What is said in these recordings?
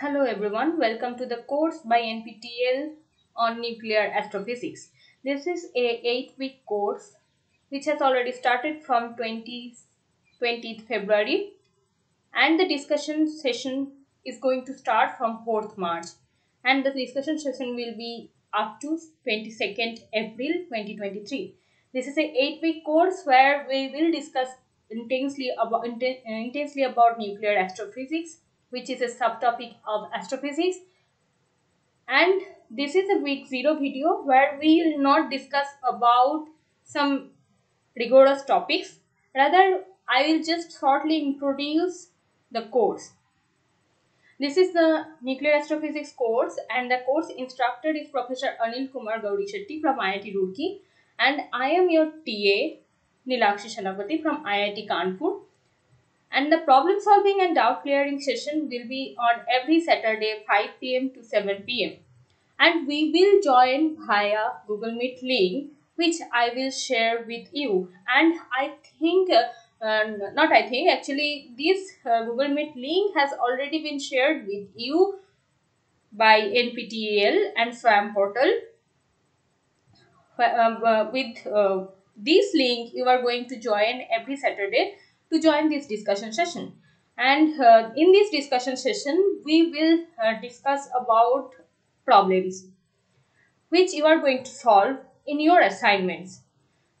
Hello everyone, welcome to the course by NPTEL on nuclear astrophysics. This is a 8 week course which has already started from 20, 20th February and the discussion session is going to start from 4th March and the discussion session will be up to 22nd April 2023. This is a 8 week course where we will discuss intensely about, uh, intensely about nuclear astrophysics which is a subtopic of astrophysics. And this is a week 0 video where we will not discuss about some rigorous topics. Rather I will just shortly introduce the course. This is the nuclear astrophysics course and the course instructor is Professor Anil Kumar Gourishetty from IIT Roorkee and I am your TA Nilakshi Senapati from IIT Kanpur and the problem solving and doubt clearing session will be on every Saturday 5 pm to 7 pm and we will join via Google Meet link which I will share with you. And I think uh, not I think actually this uh, Google Meet link has already been shared with you by NPTEL and SWAYAM portal. Uh, with uh, this link you are going to join every Saturday to join this discussion session. And uh, in this discussion session we will uh, discuss about problems which you are going to solve in your assignments.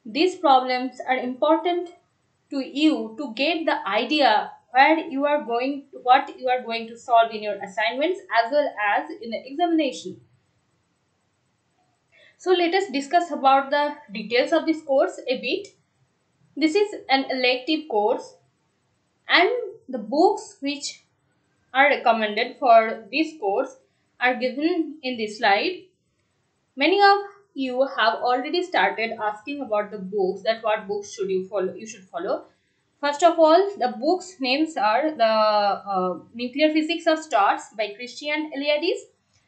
These problems are important to you to get the idea where you are going what you are going to solve in your assignments as well as in the examination. So let us discuss about the details of this course a bit this is an elective course and the books which are recommended for this course are given in this slide. Many of you have already started asking about the books that what books should you follow you should follow. First of all the books names are the uh, nuclear physics of stars by Christian Iliadis.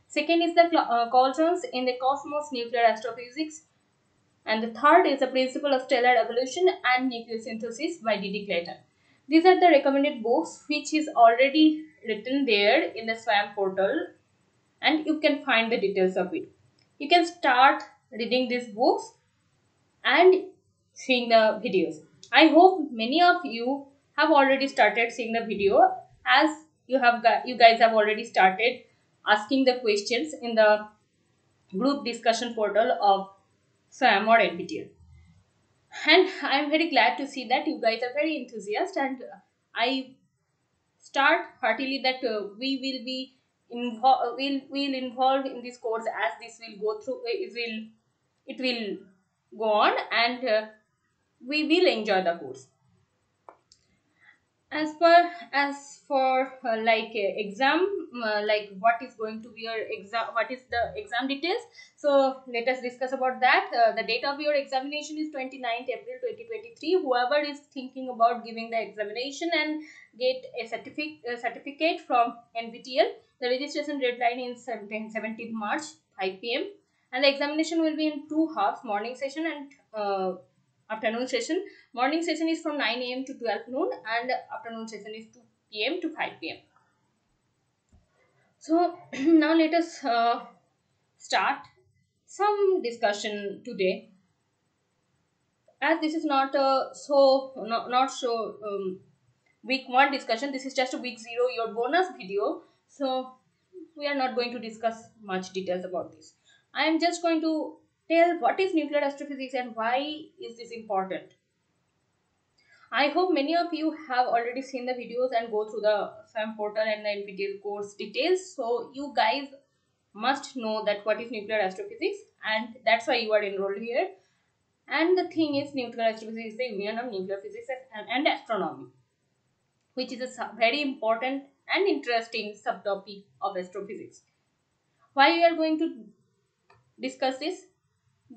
Second is the uh, cauldrons in the cosmos nuclear astrophysics and the third is the principle of stellar evolution and nucleosynthesis by D.D. Clayton. These are the recommended books which is already written there in the SWAYAM portal and you can find the details of it. You can start reading these books and seeing the videos. I hope many of you have already started seeing the video as you have you guys have already started asking the questions in the group discussion portal of SWAYAM or NPTEL. And I'm very glad to see that you guys are very enthusiastic and I start heartily that uh, we will be involved will will involve in this course as this will go through uh, it will it will go on and uh, we will enjoy the course as per as for uh, like uh, exam uh, like what is going to be your exam what is the exam details? So let us discuss about that. Uh, the date of your examination is 29th april 2023 whoever is thinking about giving the examination and get a certificate certificate from NPTEL the registration deadline is 17th march 5 pm and the examination will be in two halves morning session and uh, afternoon session. Morning session is from 9 am to 12 noon and afternoon session is 2 pm to 5 pm so now let us uh, start some discussion today. As this is not a so not, not so um, week one discussion this is just a week zero your bonus video. So we are not going to discuss much details about this. I am just going to tell what is nuclear astrophysics and why is this important. I hope many of you have already seen the videos and go through the SWAYAM portal and the NPTEL course details. So you guys must know that what is nuclear astrophysics and that's why you are enrolled here. And the thing is nuclear astrophysics is the union of nuclear physics and, and astronomy which is a very important and interesting subtopic of astrophysics. Why we are going to discuss this?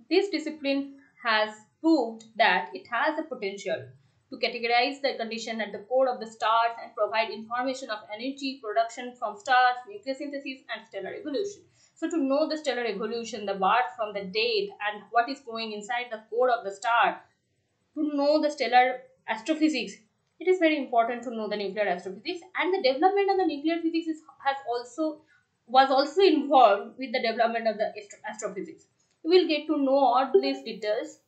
This discipline has proved that it has the potential to categorize the condition at the core of the stars and provide information of energy production from stars, nucleosynthesis, and stellar evolution. So, to know the stellar evolution, the birth from the date, and what is going inside the core of the star, to know the stellar astrophysics, it is very important to know the nuclear astrophysics and the development of the nuclear physics is, has also was also involved with the development of the astro astrophysics you will get to know all these details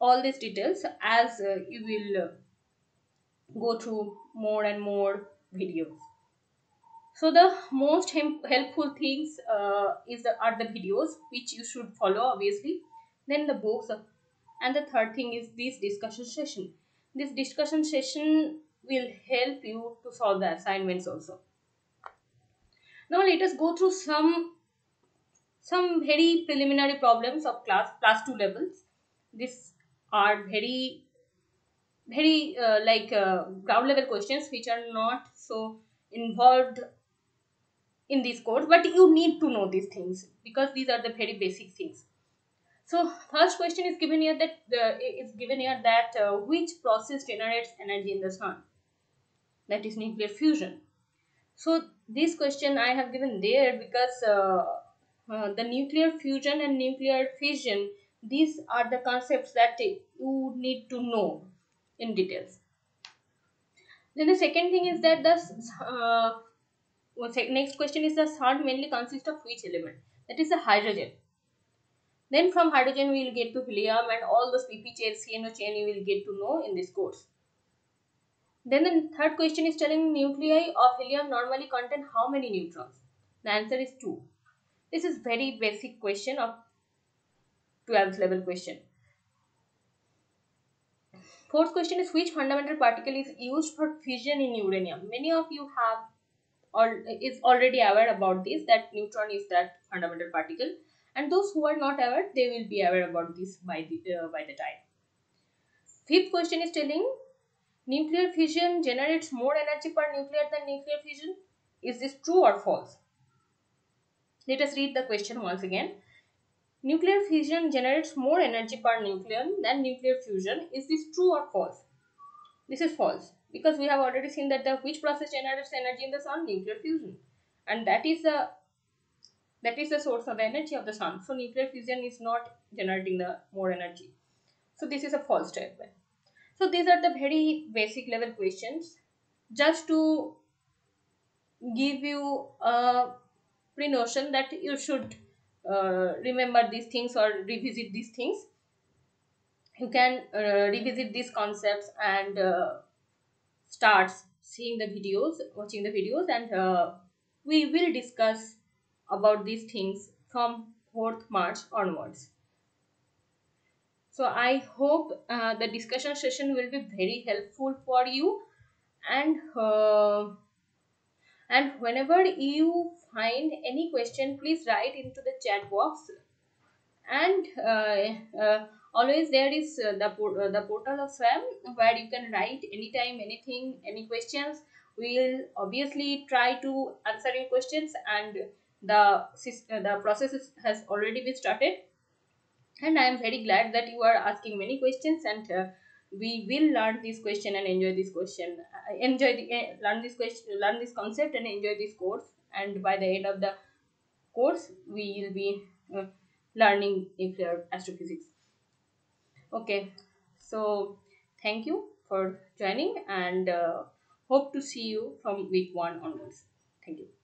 all these details as uh, you will uh, go through more and more videos. So the most helpful things uh, is the, are the videos which you should follow obviously. Then the books and the third thing is this discussion session. This discussion session will help you to solve the assignments also. Now let us go through some some very preliminary problems of class class 2 levels. These are very very uh, like uh, ground level questions which are not so involved in this course but you need to know these things because these are the very basic things. So first question is given here that uh, is given here that uh, which process generates energy in the sun? That is nuclear fusion. So this question i have given there because uh, the nuclear fusion and nuclear fission these are the concepts that you need to know in details. Then the second thing is that the uh, next question is the sun mainly consists of which element? That is the hydrogen. Then from hydrogen we will get to helium and all those pp chain cno chain you will get to know in this course. Then the third question is telling nuclei of helium normally contain how many neutrons? The answer is 2 this is very basic question of 12th level question. Fourth question is which fundamental particle is used for fission in uranium? Many of you have or is already aware about this that neutron is that fundamental particle. And those who are not aware they will be aware about this by the uh, by the time. Fifth question is telling nuclear fission generates more energy per nuclear than nuclear fission is this true or false let us read the question once again. Nuclear fission generates more energy per nucleon than nuclear fusion. Is this true or false? This is false because we have already seen that the which process generates energy in the sun? Nuclear fusion. And that is the that is the source of the energy of the sun. So nuclear fusion is not generating the more energy. So this is a false statement. So these are the very basic level questions. Just to give you a pre-notion that you should uh, remember these things or revisit these things. You can uh, revisit these concepts and uh, starts seeing the videos watching the videos and uh, we will discuss about these things from 4th march onwards. So i hope uh, the discussion session will be very helpful for you and uh, and whenever you find any question please write into the chat box. And uh, uh, always there is uh, the, uh, the portal of SWAYAM where you can write anytime anything any questions. We will obviously try to answer your questions and the uh, the process has already been started. And i am very glad that you are asking many questions and uh, we will learn this question and enjoy this question. Uh, enjoy the uh, learn this question learn this concept and enjoy this course. And by the end of the course we will be uh, learning nuclear astrophysics. Okay. So thank you for joining and uh, hope to see you from week one onwards. Thank you